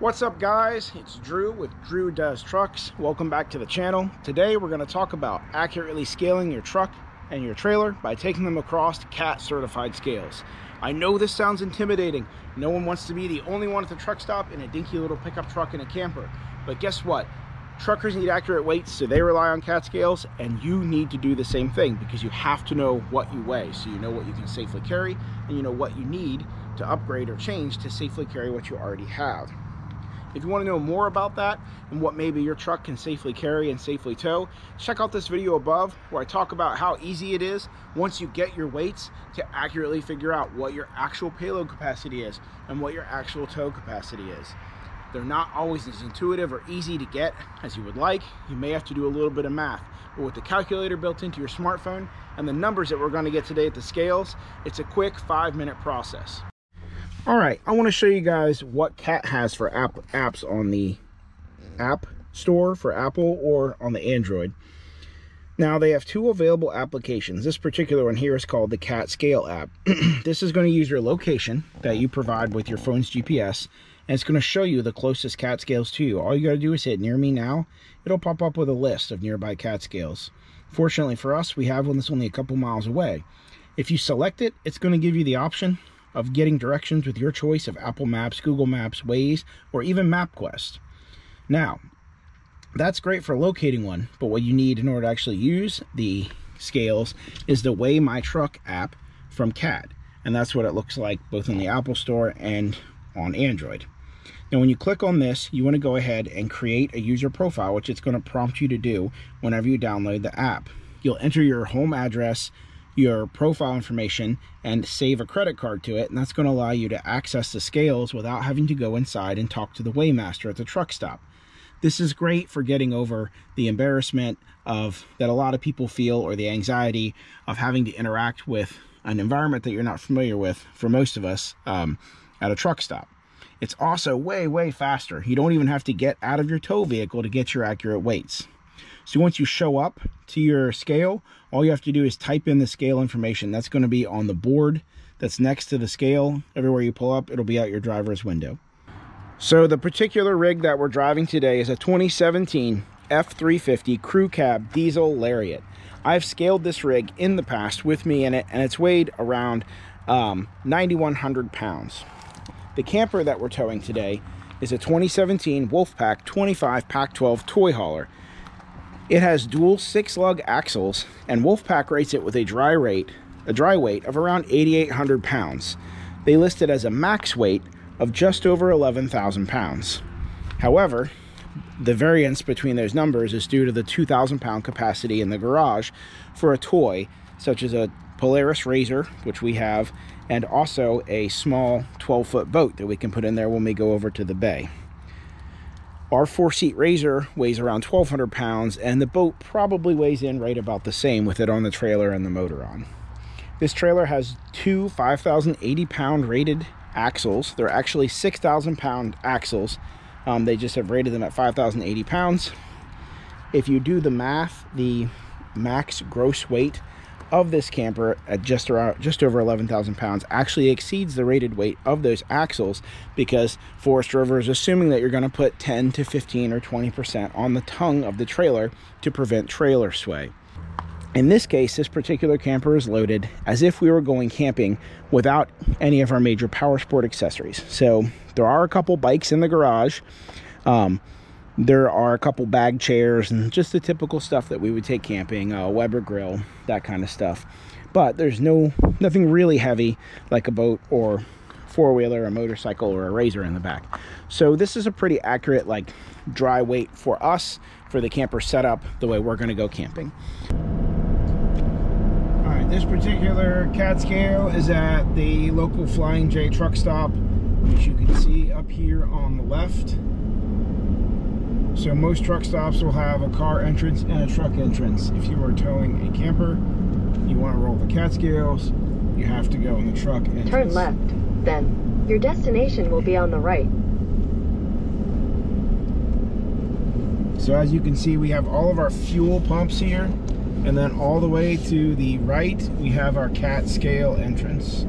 What's up guys? It's Drew with Drew Does Trucks. Welcome back to the channel. Today we're going to talk about accurately scaling your truck and your trailer by taking them across CAT certified scales. I know this sounds intimidating. No one wants to be the only one at the truck stop in a dinky little pickup truck and a camper. But guess what? Truckers need accurate weights, so they rely on CAT scales, and you need to do the same thing because you have to know what you weigh, so you know what you can safely carry, and you know what you need to upgrade or change to safely carry what you already have. If you want to know more about that and what maybe your truck can safely carry and safely tow, check out this video above where I talk about how easy it is once you get your weights to accurately figure out what your actual payload capacity is and what your actual tow capacity is. They're not always as intuitive or easy to get as you would like. You may have to do a little bit of math. But with the calculator built into your smartphone and the numbers that we're going to get today at the scales, it's a quick five minute process. All right, I want to show you guys what CAT has for app apps on the App Store for Apple or on the Android. Now, they have two available applications. This particular one here is called the CAT Scale app. this is going to use your location that you provide with your phone's GPS, and it's going to show you the closest CAT scales to you. All you got to do is hit Near Me Now. It'll pop up with a list of nearby CAT scales. Fortunately for us, we have one that's only a couple miles away. If you select it, it's going to give you the option of getting directions with your choice of Apple Maps, Google Maps, Waze, or even MapQuest. Now, that's great for locating one, but what you need in order to actually use the scales is the Weigh My Truck app from CAT. And that's what it looks like both in the Apple Store and on Android. Now, when you click on this, you want to go ahead and create a user profile, which it's going to prompt you to do whenever you download the app. You'll enter your home address, your profile information and save a credit card to it and that's going to allow you to access the scales without having to go inside and talk to the weighmaster at the truck stop. This is great for getting over the embarrassment of that a lot of people feel or the anxiety of having to interact with an environment that you're not familiar with for most of us um, at a truck stop. It's also way way faster. You don't even have to get out of your tow vehicle to get your accurate weights so once you show up to your scale, all you have to do is type in the scale information. That's going to be on the board that's next to the scale. Everywhere you pull up, it'll be out your driver's window. So the particular rig that we're driving today is a 2017 F350 Crew Cab Diesel Lariat. I've scaled this rig in the past with me in it, and it's weighed around um, 9,100 pounds. The camper that we're towing today is a 2017 Wolfpack 25 Pack 12 toy hauler. It has dual six lug axles and Wolfpack rates it with a dry rate, a dry weight of around 8,800 pounds. They list it as a max weight of just over 11,000 pounds. However, the variance between those numbers is due to the 2,000 pound capacity in the garage for a toy such as a Polaris RZR, which we have, and also a small 12 foot boat that we can put in there when we go over to the bay. Our four seat RZR weighs around 1,200 pounds, and the boat probably weighs in right about the same with it on the trailer and the motor on. This trailer has two 5,080 pound rated axles. They're actually 6,000 pound axles. Um, they just have rated them at 5,080 pounds. If you do the math, the max gross weight of this camper at just around just over 11,000 pounds actually exceeds the rated weight of those axles because Forest River is assuming that you're going to put 10 to 15 or 20% on the tongue of the trailer to prevent trailer sway. In this case, this particular camper is loaded as if we were going camping without any of our major power sport accessories. So there are a couple bikes in the garage. Um, there are a couple bag chairs and just the typical stuff that we would take camping, a Weber grill, that kind of stuff. But there's no nothing really heavy like a boat or four-wheeler, a motorcycle, or a razor in the back. So this is a pretty accurate like dry weight for us for the camper setup the way we're going to go camping. All right, this particular cat scale is at the local Flying J truck stop, which you can see up here on the left. So most truck stops will have a car entrance and a truck entrance. If you are towing a camper, you want to roll the cat scales, you have to go in the truck entrance. Turn left, then. Your destination will be on the right. So as you can see, we have all of our fuel pumps here, and then all the way to the right, we have our cat scale entrance.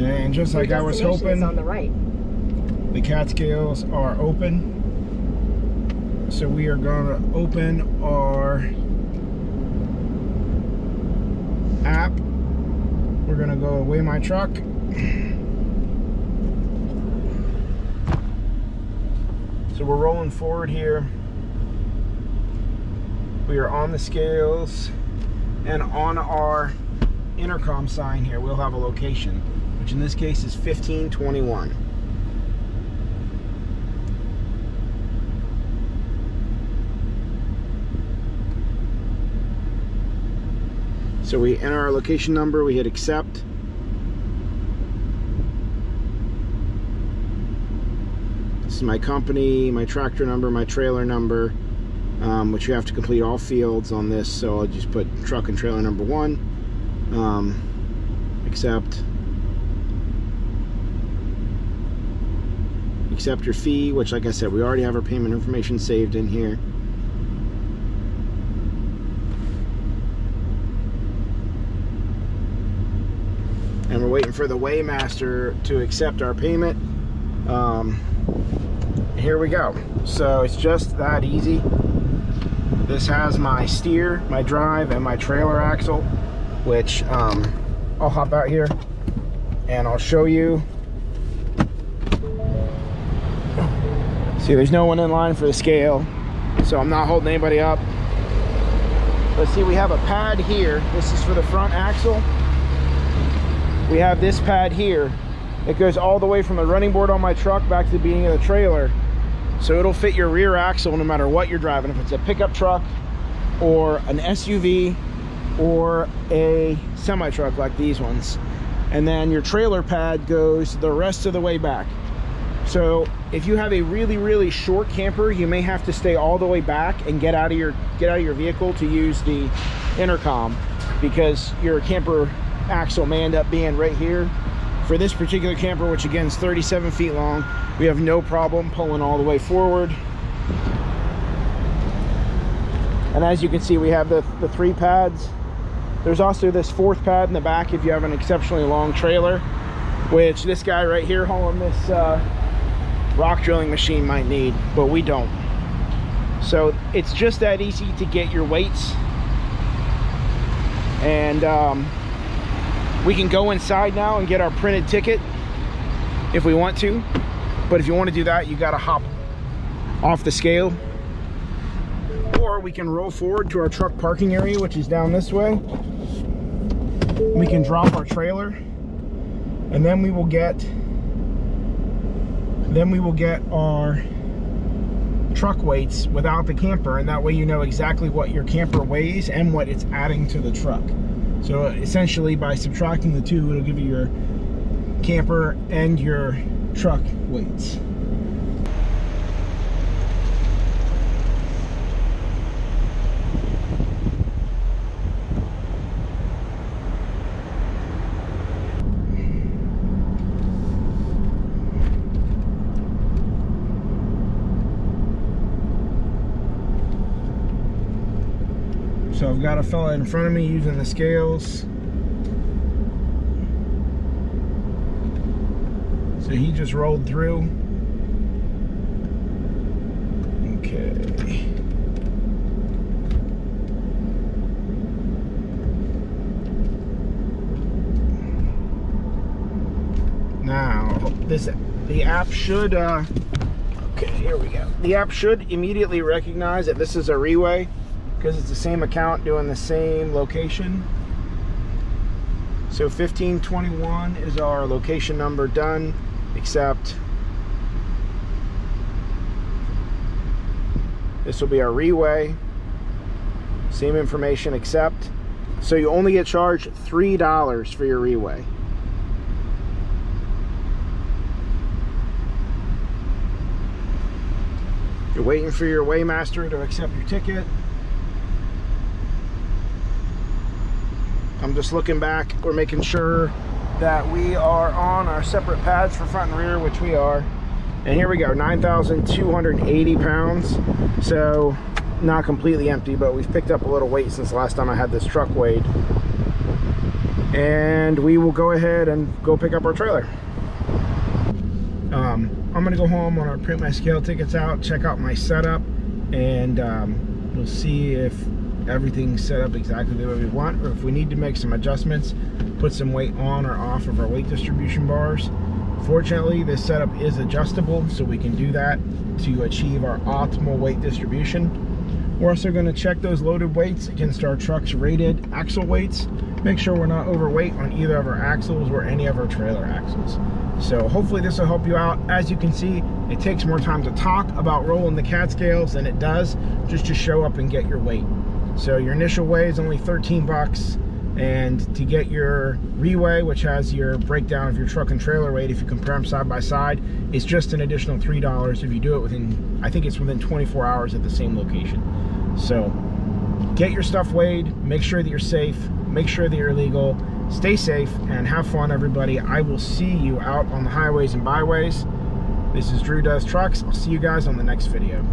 And just like I was is on hoping, the right. the cat scales are open. So we are gonna open our app. We're gonna go weigh my truck. So we're rolling forward here. We are on the scales and on our intercom sign here, we'll have a location, which in this case is 1521. So we enter our location number, we hit accept. This is my company, my tractor number, my trailer number, um, which you have to complete all fields on this. So I'll just put truck and trailer number one, um, accept. Accept your fee, which like I said, we already have our payment information saved in here. and we're waiting for the weighmaster to accept our payment. Um, here we go. So it's just that easy. This has my steer my drive and my trailer axle which um, I'll hop out here and I'll show you see there's no one in line for the scale so I'm not holding anybody up. But see we have a pad here. This is for the front axle. We have this pad here. It goes all the way from the running board on my truck back to the beginning of the trailer. So it'll fit your rear axle no matter what you're driving if it's a pickup truck or an SUV or a semi truck like these ones. And then your trailer pad goes the rest of the way back so if you have a really really short camper you may have to stay all the way back and get out of your get out of your vehicle to use the intercom because your camper axle may end up being right here. For this particular camper which again is 37 feet long we have no problem pulling all the way forward. And as you can see we have the, the three pads. There's also this fourth pad in the back if you have an exceptionally long trailer which this guy right here hauling this uh, rock drilling machine might need but we don't. So it's just that easy to get your weights. And um, we can go inside now and get our printed ticket if we want to. But if you want to do that you got to hop off the scale. Or we can roll forward to our truck parking area which is down this way. We can drop our trailer and then we will get then we will get our truck weights without the camper and that way you know exactly what your camper weighs and what it's adding to the truck so essentially by subtracting the two, it'll give you your camper and your truck weights. I've got a fella in front of me using the scales. So he just rolled through. Okay. Now, this the app should uh okay, here we go. The app should immediately recognize that this is a reweigh because it's the same account doing the same location. So 1521 is our location number done, except this will be our reweigh. Same information except. So you only get charged $3 for your reweigh. You're waiting for your weighmaster to accept your ticket. I'm just looking back. We're making sure that we are on our separate pads for front and rear, which we are. And here we go, 9,280 pounds. So not completely empty, but we've picked up a little weight since last time I had this truck weighed. and we will go ahead and go pick up our trailer. Um, I'm gonna go home, I'm gonna print my scale tickets out, check out my setup, and um, we'll see if everything's set up exactly the way we want, or if we need to make some adjustments, put some weight on or off of our weight distribution bars. Fortunately, this setup is adjustable, so we can do that to achieve our optimal weight distribution. We're also gonna check those loaded weights against our truck's rated axle weights. Make sure we're not overweight on either of our axles or any of our trailer axles. So hopefully this will help you out. As you can see, it takes more time to talk about rolling the cat scales than it does just to show up and get your weight. So your initial weigh is only 13 bucks. And to get your reweigh, which has your breakdown of your truck and trailer weight, if you compare them side by side, it's just an additional $3 if you do it within, I think it's within 24 hours at the same location. So get your stuff weighed, make sure that you're safe, make sure that you're legal, stay safe, and have fun, everybody. I will see you out on the highways and byways. This is Drew Does Trucks. I'll see you guys on the next video.